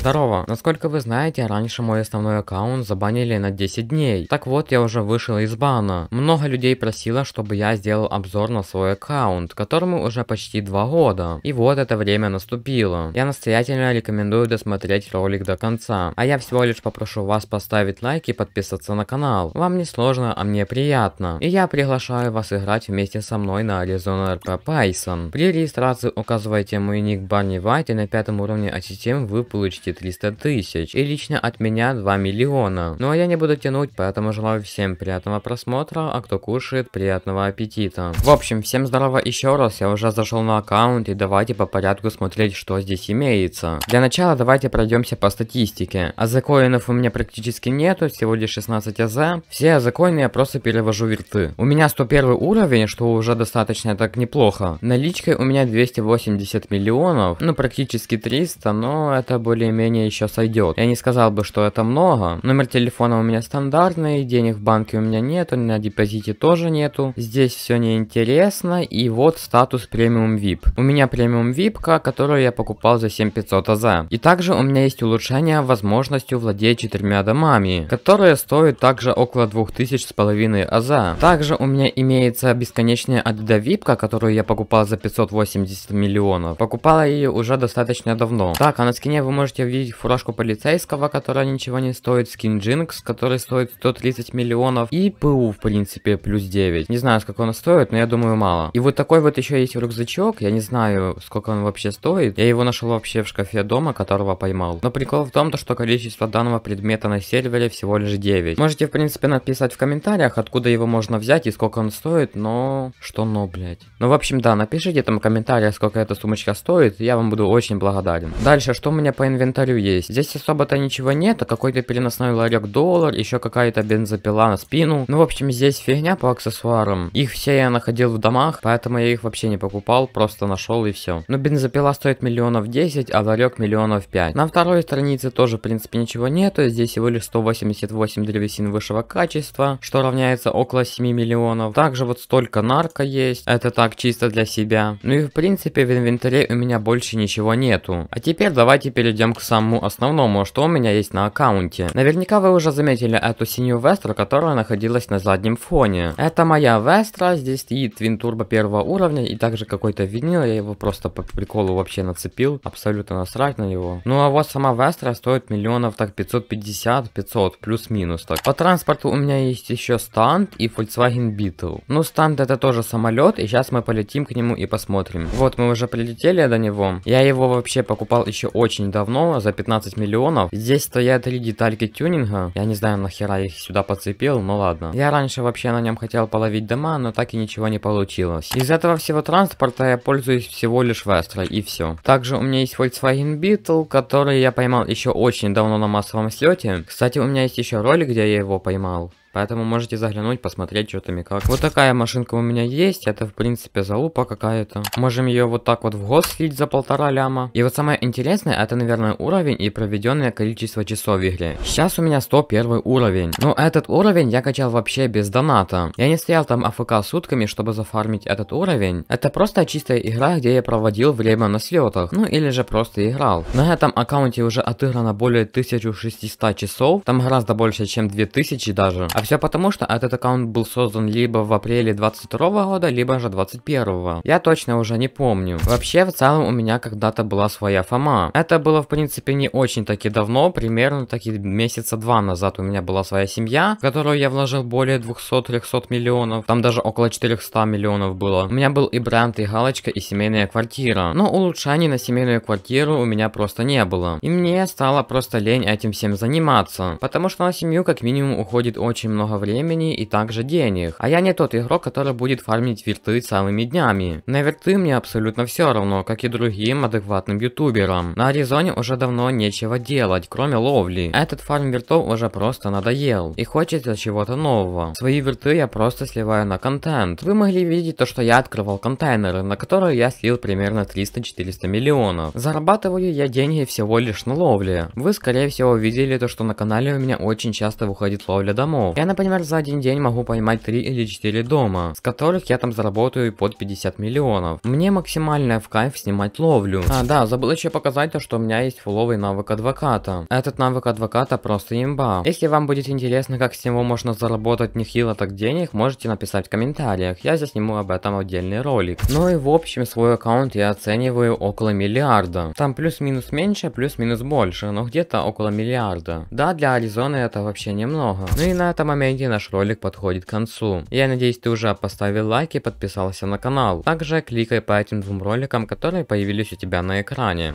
Здорово. Насколько вы знаете, раньше мой основной аккаунт забанили на 10 дней. Так вот, я уже вышел из бана. Много людей просило, чтобы я сделал обзор на свой аккаунт, которому уже почти 2 года. И вот это время наступило. Я настоятельно рекомендую досмотреть ролик до конца. А я всего лишь попрошу вас поставить лайк и подписаться на канал. Вам не сложно, а мне приятно. И я приглашаю вас играть вместе со мной на Arizona RP Python. При регистрации указывайте мой ник Барни Вайт и на пятом уровне системы вы получите 300 тысяч. И лично от меня 2 миллиона. Ну а я не буду тянуть, поэтому желаю всем приятного просмотра, а кто кушает, приятного аппетита. В общем, всем здорово еще раз, я уже зашел на аккаунт и давайте по порядку смотреть, что здесь имеется. Для начала давайте пройдемся по статистике. Азекоинов у меня практически нету, всего лишь 16 АЗ. Все азекоины я просто перевожу верты. У меня 101 уровень, что уже достаточно так неплохо. Наличкой у меня 280 миллионов, ну практически 300, но это более-менее еще сойдет. Я не сказал бы, что это много. Номер телефона у меня стандартный, денег в банке у меня нету, на депозите тоже нету. Здесь все неинтересно, и вот статус премиум VIP. У меня премиум VIP, которую я покупал за 7500 АЗ. И также у меня есть улучшение возможностью владеть четырьмя домами, которые стоят также около 2000 с половиной АЗ. Также у меня имеется бесконечная ADD VIP, которую я покупал за 580 миллионов. Покупала ее уже достаточно давно. Так, а на скине вы можете увидеть фуражку полицейского, которая ничего не стоит, скин Джинкс, который стоит 130 миллионов, и ПУ, в принципе, плюс 9. Не знаю, сколько он стоит, но я думаю, мало. И вот такой вот еще есть рюкзачок, я не знаю, сколько он вообще стоит. Я его нашел вообще в шкафе дома, которого поймал. Но прикол в том, то, что количество данного предмета на сервере всего лишь 9. Можете, в принципе, написать в комментариях, откуда его можно взять и сколько он стоит, но... Что но, блядь? Ну, в общем, да, напишите там в сколько эта сумочка стоит, я вам буду очень благодарен. Дальше, что у меня по инвентарю есть? Здесь особо-то ничего нет, а какой-то переносной ларек доллар, еще какая-то бензопила на спину. Ну, в общем, здесь фигня по аксессуарам. Их все я находил в домах, поэтому я их вообще не покупал, просто нашел и все. Но бензопила стоит миллионов 10, а ларек миллионов 5. На второй странице тоже, в принципе, ничего нету, здесь всего лишь 188 древесин высшего качества, что равняется около 7 миллионов. Также вот столько нарко есть, это так чисто для себя. Ну и в принципе в инвентаре у меня больше ничего нету. А теперь давайте перейдем к самому основному, что у меня есть на аккаунте. Наверняка вы уже заметили эту синюю вестру, которая находилась на заднем фоне. Это моя вестра, здесь стоит твин турбо первого уровня и также какой-то винил, я его просто по приколу вообще нацепил, абсолютно насрать на него. Ну а вот сама вестра стоит миллионов так 550-500 плюс-минус так. По транспорту у меня есть еще станд и Volkswagen Beetle. Ну станд это тоже самолет и сейчас мы полетим к нему и посмотрим. Вот мы уже прилетели до него. Я его вообще покупал еще очень давно, за 15 миллионов. Здесь стоят три детальки тюнинга. Я не знаю нахера их сюда подцепил, но ладно. Я раньше вообще на нем хотел половить дома, но так и ничего не получилось. Из этого всего транспорта я пользуюсь всего лишь Вестрой и все. Также у меня есть Volkswagen Beetle, который я поймал еще очень давно на массовом слете. Кстати, у меня есть еще ролик, где я его поймал. Поэтому можете заглянуть, посмотреть, что там и как. Вот такая машинка у меня есть. Это, в принципе, залупа какая-то. Можем ее вот так вот в гос слить за полтора ляма. И вот самое интересное, это, наверное, уровень и проведенное количество часов в игре. Сейчас у меня 101 уровень. Но этот уровень я качал вообще без доната. Я не стоял там АФК сутками, чтобы зафармить этот уровень. Это просто чистая игра, где я проводил время на слетах. Ну или же просто играл. На этом аккаунте уже отыграно более 1600 часов. Там гораздо больше, чем 2000 даже. А все потому, что этот аккаунт был создан либо в апреле 22 года, либо же 21. Я точно уже не помню. Вообще, в целом, у меня когда-то была своя фома. Это было, в принципе, не очень таки давно, примерно таки месяца два назад у меня была своя семья, в которую я вложил более 200-300 миллионов. Там даже около 400 миллионов было. У меня был и бренд, и галочка, и семейная квартира. Но улучшений на семейную квартиру у меня просто не было. И мне стало просто лень этим всем заниматься. Потому что на семью как минимум уходит очень очень много времени и также денег. А я не тот игрок, который будет фармить верты целыми днями. На верты мне абсолютно все равно, как и другим адекватным ютуберам. На Аризоне уже давно нечего делать, кроме ловли. Этот фарм вертов уже просто надоел. И хочется чего-то нового. Свои верты я просто сливаю на контент. Вы могли видеть то, что я открывал контейнеры, на которые я слил примерно 300-400 миллионов. Зарабатываю я деньги всего лишь на ловле. Вы скорее всего видели то, что на канале у меня очень часто выходит ловля домов. Я, например, за один день могу поймать 3 или 4 дома, с которых я там заработаю под 50 миллионов. Мне максимально в кайф снимать ловлю. А, да, забыл еще показать то, что у меня есть фуловый навык адвоката. Этот навык адвоката просто имба. Если вам будет интересно, как с него можно заработать нехило так денег, можете написать в комментариях. Я засниму об этом отдельный ролик. Ну и в общем, свой аккаунт я оцениваю около миллиарда. Там плюс-минус меньше, плюс-минус больше, но где-то около миллиарда. Да, для Аризоны это вообще немного. Ну и на этом моменте наш ролик подходит к концу. Я надеюсь, ты уже поставил лайк и подписался на канал. Также кликай по этим двум роликам, которые появились у тебя на экране.